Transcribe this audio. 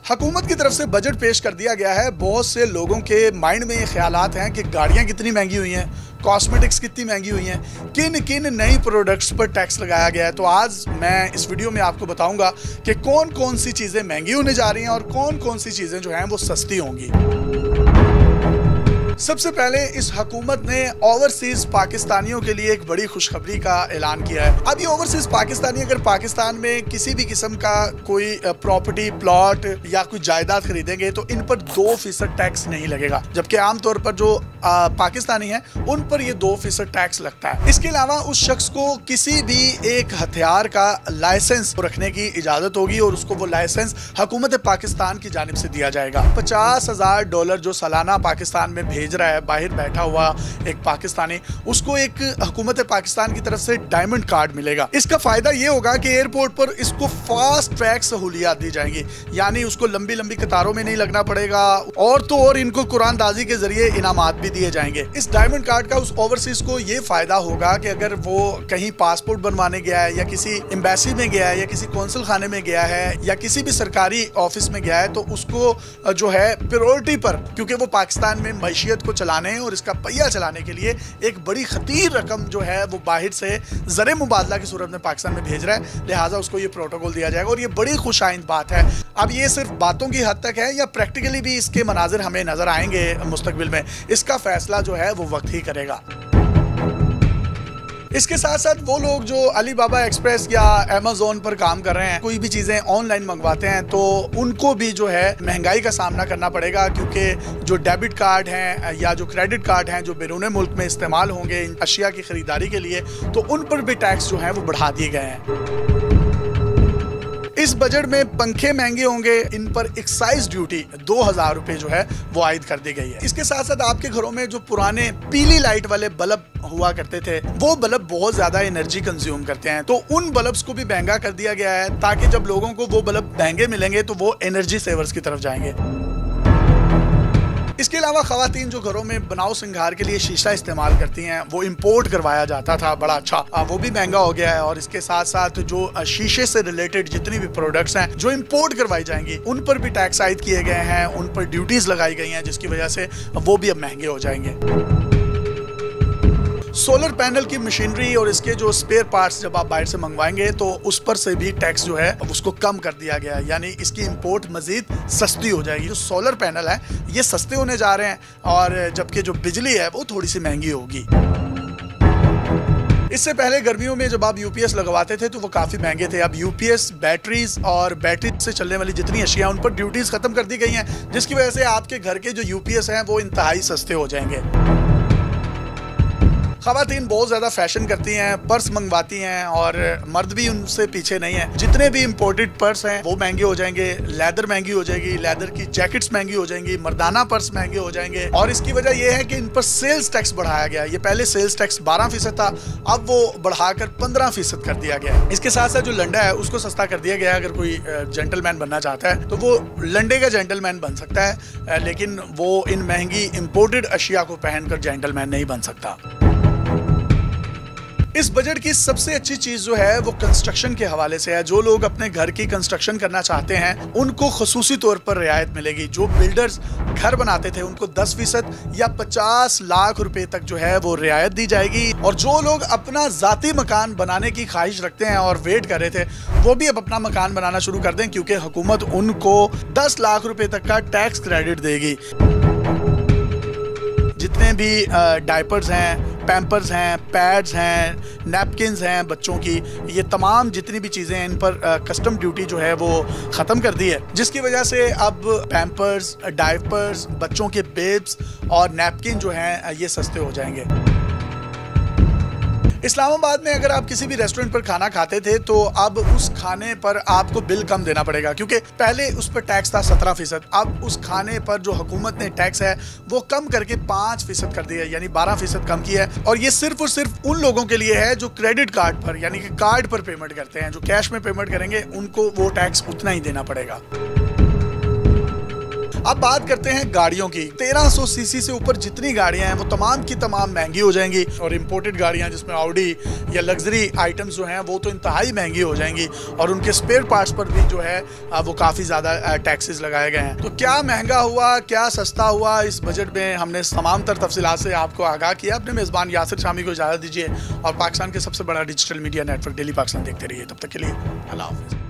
हुकूमत की तरफ़ से बजट पेश कर दिया गया है। बहुत से लोगों के माइंड में ये ख्याल हैं कि गाड़ियाँ कितनी महँगी हुई हैं कॉस्मेटिक्स कितनी महँगी हुई हैं किन किन नई प्रोडक्ट्स पर टैक्स लगाया गया है। तो आज मैं इस वीडियो में आपको बताऊँगा कि कौन कौन सी चीज़ें महँगी होने जा रही हैं और कौन कौन सी चीज़ें जो हैं वो सस्ती होंगी। सबसे पहले इस हुकूमत ने ओवरसीज पाकिस्तानियों के लिए एक बड़ी खुशखबरी का ऐलान किया है। अब ये ओवरसीज पाकिस्तानी अगर पाकिस्तान में किसी भी किस्म का कोई प्रॉपर्टी प्लॉट या कोई जायदाद खरीदेंगे तो इन पर दो फ़ीसद टैक्स नहीं लगेगा। जबकि आमतौर पर जो आ, पाकिस्तानी है उन पर ये दो फ़ीसद टैक्स लगता है। इसके अलावा उस शख्स को किसी भी एक हथियार का लाइसेंस रखने की इजाज़त होगी और उसको वो लाइसेंस हुकूमत पाकिस्तान की जानब से दिया जाएगा। पचास हज़ार डॉलर जो सालाना पाकिस्तान में भेज भेज रहा है, बाहर बैठा हुआ एक पाकिस्तानी। उसको एक हुकूमत पाकिस्तान की तरफ़ से डायमंड कार्ड मिलेगा। इसका फ़ायदा ये होगा कि एयरपोर्ट पर इसको फास्ट ट्रैक सहूलियात दी जाएँगी। यानी उसको लंबी लंबी कतारों में नहीं लगना पड़ेगा। और तो और इनको कुरानदाजी के ज़रिए इनाम भी दिए जाएँगे। इस डायमंड कार्ड का उस ओवरसीज को ये फ़ायदा होगा कि अगर वो कहीं पासपोर्ट बनवाने गया है या किसी एम्बेसी में गया है या किसी कौंसल खाने में गया है या किसी भी सरकारी ऑफ़िस में गया है तो उसको जो है प्योरिटी पर, क्योंकि वो पाकिस्तान में मैशियत को चलाने और इसका पहिया चलाने के लिए एक बड़ी खतीर रकम जो है वो बाहर से ज़र मुबादला की सूरत में पाकिस्तान में भेज रहा है। लिहाजा उसको ये प्रोटोकॉल दिया जाएगा और ये बड़ी खुश आइंद बात है। अब ये सिर्फ़ बातों की हद तक है या प्रैक्टिकली भी इसके मनाजिर हमें नज़र आएँगे मुस्तबिल में? इसका फैसला जो है वो वक्त ही करेगा। इसके साथ साथ वो लोग जो अली बाबा एक्सप्रेस या अमेजोन पर काम कर रहे हैं, कोई भी चीज़ें ऑनलाइन मंगवाते हैं तो उनको भी जो है महँगाई का सामना करना पड़ेगा, क्योंकि जो डेबिट कार्ड हैं या जो क्रेडिट कार्ड हैं जो बैरून मुल्क में इस्तेमाल होंगे अशिया की ख़रीदारी के लिए तो उन पर भी टैक्स जो है वो बढ़ा दिए गए हैं। इस बजट में पंखे महँगे होंगे, इन पर एक्साइज ड्यूटी दो हज़ार रुपए जो है, वो आयद कर दी गई है। इसके साथ साथ आपके घरों में जो पुराने पीली लाइट वाले बल्ब हुआ करते थे, वो बल्ब बहुत ज़्यादा एनर्जी कंज्यूम करते हैं। तो उन बल्ब को भी महँगा कर दिया गया है, ताकि जब लोगों को वो बल्ब महँगे मिलेंगे तो वो एनर्जी सेवर्स की तरफ़ जाएँगे। इसके अलावा खातन जो घरों में बनाओ सिंगार के लिए शीशा इस्तेमाल करती हैं, वो इम्पोर्ट करवाया जाता था, बड़ा अच्छा। वो भी महँगा हो गया है और इसके साथ साथ जो शीशे से रिलेटेड जितनी भी प्रोडक्ट्स हैं, जो इम्पोर्ट करवाई जाएँगी, उन पर भी टैक्स आयद किए गए हैं, उन पर ड्यूटीज़ लगाई गई हैं, जिसकी वजह से वो भी अब महँगे हो जाएँगे। सोलर पैनल की मशीनरी और इसके जो स्पेयर पार्ट्स जब आप बाहर से मंगवाएँगे तो उस पर से भी टैक्स जो है, उसको कम कर दिया गया है। यानी इसकी इंपोर्ट मजीद सस्ती हो जाएगी। जो सोलर पैनल है, ये सस्ते होने जा रहे हैं और जबकि जो बिजली है, वो थोड़ी सी महँगी होगी। इससे पहले गर्मियों में जब आप यूपीएस लगवाते थे तो वो काफ़ी महँगे थे। अब यूपीएस बैटरीज और बैटरी से चलने वाली जितनी अशिया उन पर ड्यूटीज़ खत्म कर दी गई हैं, जिसकी वजह से आपके घर के जो यूपीएस हैं, वो इंतहाई सस्ते हो जाएँगे। खातन बहुत ज़्यादा फ़ैशन करती हैं, पर्स मंगवाती हैं और मर्द भी उनसे पीछे नहीं है। जितने भी इम्पोर्टेड पर्स हैं, वो महँगे हो जाएँगे लेदर महँगी हो जाएगी लेदर की जैकेट्स महँगी हो जाएँगी, मर्दाना पर्स महँगे हो जाएँगे। और इसकी वजह यह है कि इन पर सेल्स टैक्स बढ़ाया गया। ये पहले सेल्स टैक्स बारह फ़ीसद था, अब वो बढ़ाकर पंद्रह फ़ीसद कर दिया गया इसके साथ साथ जो लंडा है, उसको सस्ता कर दिया गया अगर कोई जेंटलमैन बनना चाहता है। तो वो लंडे का जेंटलमैन बन सकता है लेकिन वो इन महँगी इम्पोर्टेड अशिया को पहनकर जेंटलमैन नहीं बन सकता। इस बजट की सबसे अच्छी चीज़ जो है, वो कंस्ट्रक्शन के हवाले से है। जो लोग अपने घर की कंस्ट्रक्शन करना चाहते हैं, उनको खसूसी तौर पर रियायत मिलेगी। जो बिल्डर्स घर बनाते थे, उनको 10 फ़ीसद या 50 लाख रुपए तक जो है, वो रियायत दी जाएगी। और जो लोग अपना जाती मकान बनाने की ख्वाहिश रखते हैं और वेट कर रहे थे, वो भी अब अपना मकान बनाना शुरू कर दें, क्योंकि हुकूमत उनको दस लाख रुपए तक का टैक्स क्रेडिट देगी। जितने भी डायपर्स हैं पैम्पर्स हैं पैड्स हैं नैपकिन हैं बच्चों की, ये तमाम जितनी भी चीज़ें हैं, इन पर कस्टम ड्यूटी जो है वो ख़त्म कर दी है। जिसकी वजह से अब पैम्पर्स डायपर्स बच्चों के बेब्स और नैपकिन जो हैं, ये सस्ते हो जाएँगे। इस्लामाबाद में अगर आप किसी भी रेस्टोरेंट पर खाना खाते थे तो अब उस खाने पर आपको बिल कम देना पड़ेगा, क्योंकि पहले उस पर टैक्स था सत्रह फ़ीसद। अब उस खाने पर जो हुकूमत ने टैक्स है, वो कम करके पाँच फ़ीसद कर दिया यानी बारह फ़ीसद कम किया है। और ये सिर्फ़ और सिर्फ़ उन लोगों के लिए है, जो क्रेडिट कार्ड पर, यानी कि कार्ड पर पेमेंट करते हैं, जो कैश में पेमेंट करेंगे, उनको वो टैक्स उतना ही देना पड़ेगा। अब बात करते हैं गाड़ियों की। 1300 सीसी से ऊपर जितनी गाड़ियाँ हैं, वो तमाम की तमाम महँगी हो जाएँगी। और इम्पोर्टेड गाड़ियाँ जिसमें ऑडी या लग्जरी आइटम्स जो हैं, वो तो इंतहाई महँगी हो जाएँगी। और उनके स्पेयर पार्ट्स पर भी जो है वो काफ़ी ज़्यादा टैक्सेस लगाए गए हैं। तो क्या महँगा हुआ, क्या सस्ता हुआ, इस बजट में हमने तमाम तर तफसीत से आपको आगाह किया। अपने मेज़बान यासिर शामी को इजाज़त दीजिए। और पाकिस्तान के सबसे बड़ा digital media network Daily Pakistan देखते रहिए। तब तक के लिए अल्लाह हाफिज़।